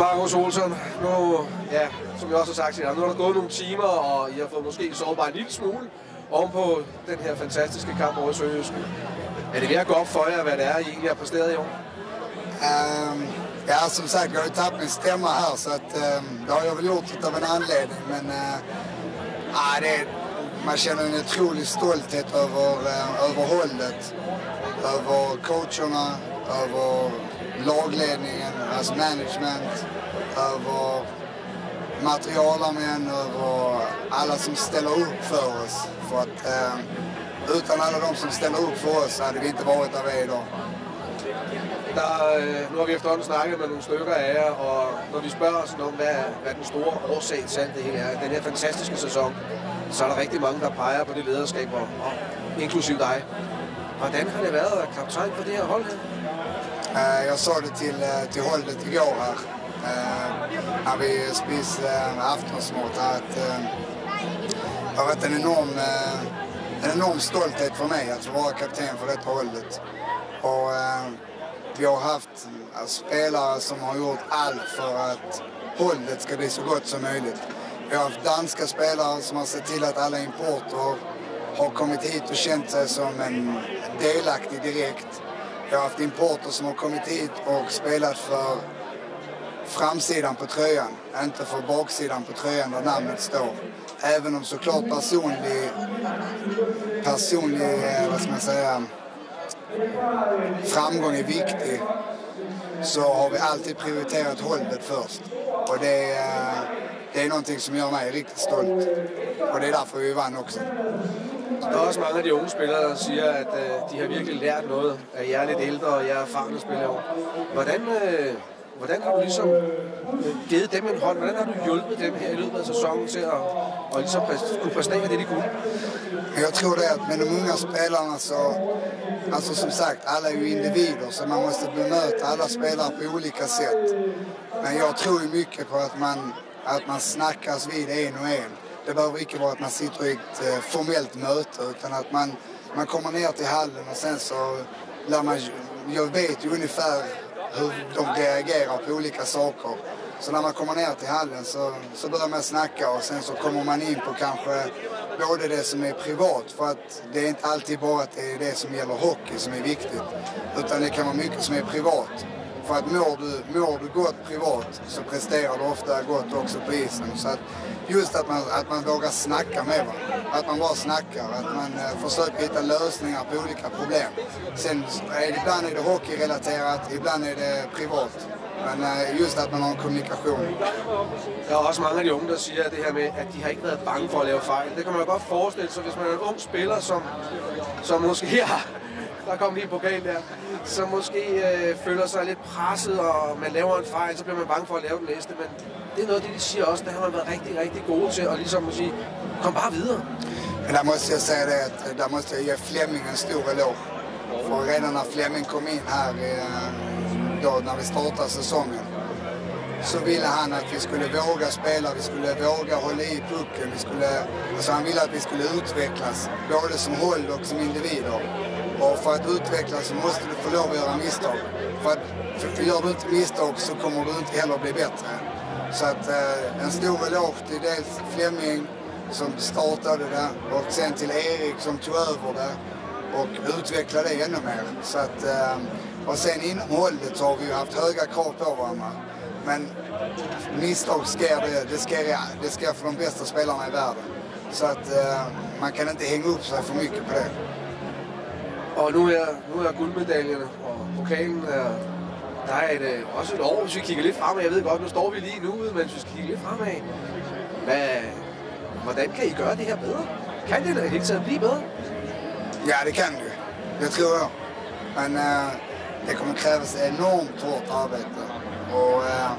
Marcus Olsson, nu, ja, som jeg også har sagt til jer, nu er der gået nogle timer, og I har fået måske sovet bare en lille smule ovenpå den her fantastiske kamp over Sønderjysk. Er det ved at gå op for jer, hvad det er, I egentlig har præsteret i år? Um, ja, som sagt, jag har ju tappat min stämma här så att um, det har jag väl gjort av en anledning. Men øh, uh, ja, det, man känner en otrolig stolthet över, uh, øh, över hållet, över coacherna, över lagledningen, hans management, över materialarmén, över alla som ställer upp för oss. För att eh, utan alla de som ställer upp för oss hade vi inte varit där vi är idag. Der, eh, nu har vi efterhånden snakket med nogle stykker af jer, og når vi spørger sådan om, hvad, hvad den store årsag til det hele er, den her fantastiske sæson, så er der rigtig mange, der peger på det lederskab, og, og inklusiv dig. Hvordan har det været at kaptajn for det her hold her? Eh, jag sa det till, eh, till hållet igår här, eh, när vi spisade aftonsmat, att det har varit en enorm, en enorm stolthet för mig att få vara kapten för detta hållet. Och vi har haft alltså, spelare som har gjort allt för att hållet ska bli så gott som möjligt. Vi har haft danska spelare som har sett till att alla importer har kommit hit och känt sig som en delaktig direkt. Vi har haft importer som har kommit hit och spelat för framsidan på tröjan, inte för baksidan på tröjan där namnet står. Även om såklart personlig, personlig, eh, vad ska man säga, framgång är viktig så har vi alltid prioriterat hållet först. Och det är, eh, det är någonting som gör mig riktigt stolt. Och det är därför vi vann också. Der er også mange af de unge spillere, der siger, at øh, de har virkelig lært noget af jer lidt ældre og jer erfarne spillere. Hvordan, øh, hvordan har du ligesom øh, givet dem en hånd? Hvordan har du hjulpet dem her i løbet af sæsonen til at, og ligesom præst- kunne præstere det, de kunne? Jag tror det att med de unga spelarna så, alltså som sagt, alla är ju individer så man måste bemöta alla spelare på olika sätt. Men jag tror ju mycket på att man, att man snackas vid en och en. Det behöver inte vara att man sitter i ett eh, formellt möte utan att man, man kommer ner till hallen och sen så lär man, jag vet ju ungefär hur de reagerar på olika saker. Så när man kommer ner till hallen så, så börjar man snacka och sen så kommer man in på kanske både det som är privat, för att det är inte alltid bara att det är det som gäller hockey som är viktigt, utan det kan vara mycket som är privat. För att mår du, mår du gott privat så presterar du ofta gott också på isen. Så att just att man, att man vågar snacka med varandra. Att man bara snackar, att man eh, försöker hitta lösningar på olika problem. Sen är det, ibland är det hockeyrelaterat, ibland är det privat. Men eh, just att man har en kommunikation. Der er også mange af de unge, der siger det her med, at de har ikke været bange for at lave fejl. Det kan man jo godt forestille sig, hvis man er en ung spiller, som, som måske har... Der kom lige en pokal der. Som måske øh, føler sig lidt presset, og man laver en fejl, så bliver man bange for at lave den næste. Men det er noget det, de siger også. Der har man været rigtig, rigtig gode til og ligesom at sige, kom bare videre. Men der måste jag säga det att øh, där måste jag ge Flemming en stor eloge. För redan när Flemming kom in här, eh, øh, då när vi startade säsongen, så ville han att vi skulle våga spela, vi skulle våga hålla i pucken. Vi skulle, alltså han ville att vi skulle utvecklas, både som håll och som individer. Och för att utvecklas så måste du få lov att göra misstag. För att för gör du inte misstag så kommer du inte heller bli bättre. Så att eh, en stor eloge till dels Flemming som startade det och sen till Erik som tog över det och utvecklade det ännu mer. Så att, eh, och sen inom hållet så har vi ju haft höga krav på varandra. Men misstag sker det, det sker, det sker för de bästa spelarna i världen. Så att eh, man kan inte hänga upp sig för mycket på det. Og nu er, nu er guldmedaljerne og pokalen er, der er et, øh, også et år, hvis vi kigger lidt fremad. Jeg ved godt, nu står vi lige nu, men hvis vi skal kigge lidt fremad. Hvad, hvordan kan I gøre det her bedre? Kan det i det hele taget blive bedre? Ja, det kan du. Det tror jag. Men eh, det kommer krävas enormt hårt arbete. Och eh,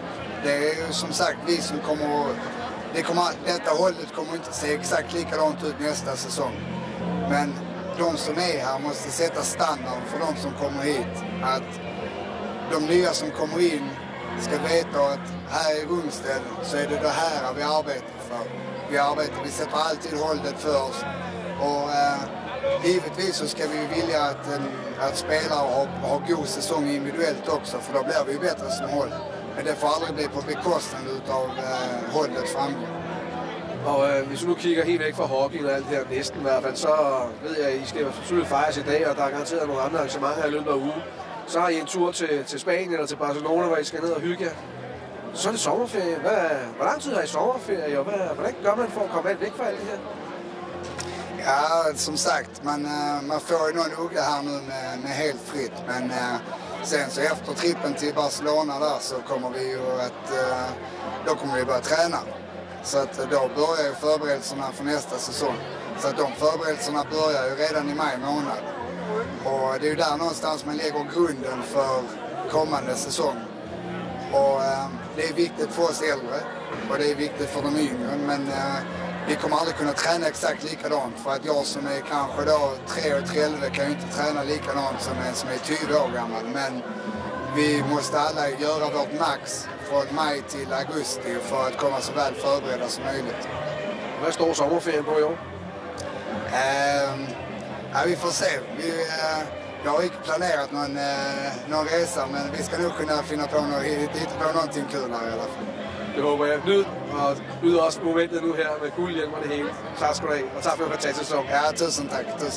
det är ju som sagt vi som kommer. Det kommer, detta hållet kommer inte se exakt likadant ut nästa säsong. Men de som är här måste sätta standard för de som kommer hit. Att de nya som kommer in ska veta att här i Rungsted så är det det här vi arbetar för. Vi arbetar, vi sätter alltid hållet först. Och eh, givetvis så ska vi vilja att, en, att spelare har, har god säsong individuellt också för då blir vi bättre som håll. Men det får aldrig bli på bekostnad av eh, hållets framgång. Og øh, hvis du nu kigger helt væk fra hockeyen og alt det her, næsten i hvert fald, så ved jeg, at I skal selvfølgelig fejres i dag, og der er garanteret nogle andre arrangementer i løbet af ugen. Så har I en tur til, til Spanien eller til Barcelona, hvor I skal ned og hygge jer. Så er det sommerferie. Hvad, hvor lang tid har I sommerferie, og hvad, hvordan gør man for at komme alt væk fra alt det her? Ja, som sagt, man, eh, man får ju någon ugga här nu med, med helt fritt. Men eh, sen så efter trippen till Barcelona där så kommer vi ju att, eh, då kommer vi börja träna. Så att då börjar ju förberedelserna för nästa säsong. Så att de förberedelserna börjar ju redan i maj månad. Och det är ju där någonstans man lägger grunden för kommande säsong. Och det är viktigt för oss äldre och det är viktigt för de yngre. Men vi kommer aldrig kunna träna exakt likadant. För att jag som är kanske då 3 och 11 kan ju inte träna likadant som en som är 20 år gammal. Men vi måste alla göra vårt max från maj till augusti för att komma så väl förberedda som möjligt. Hvad står sommerferien på i år? Ehm, ja, vi får se. Vi, eh, jag har inte planerat någon, eh, någon resa men vi ska nog kunna finna på, något, hitta på någonting kul här i alla fall. Det håber jeg. Nyd, og nyd også momentet nu her med guldhjelm og det hele. Tak skal du have, og tak for en fantastisk sæson. Ja, tusen tack. Tusen